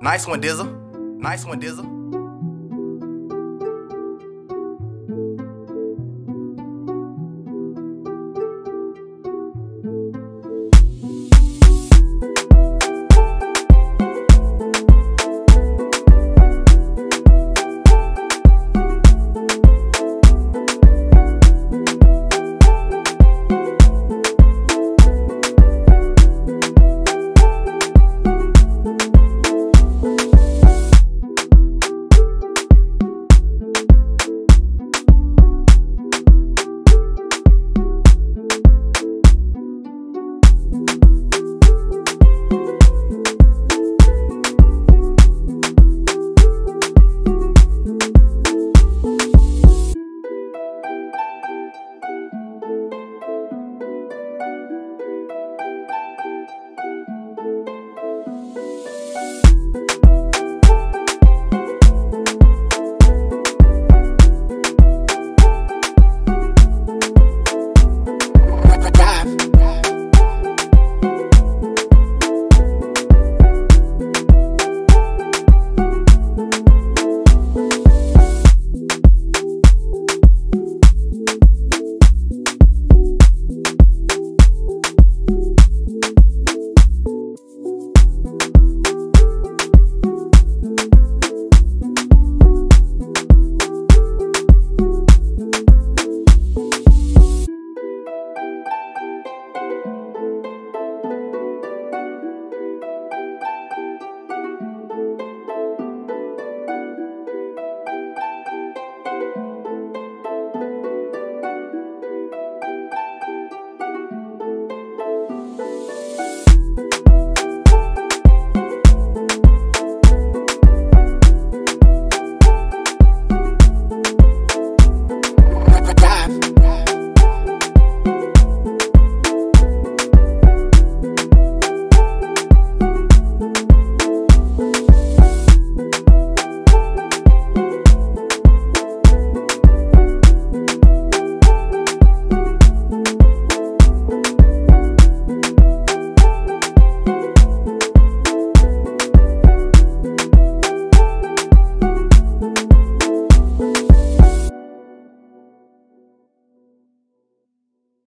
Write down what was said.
Nice one, Dizzle. Nice one, Dizzle.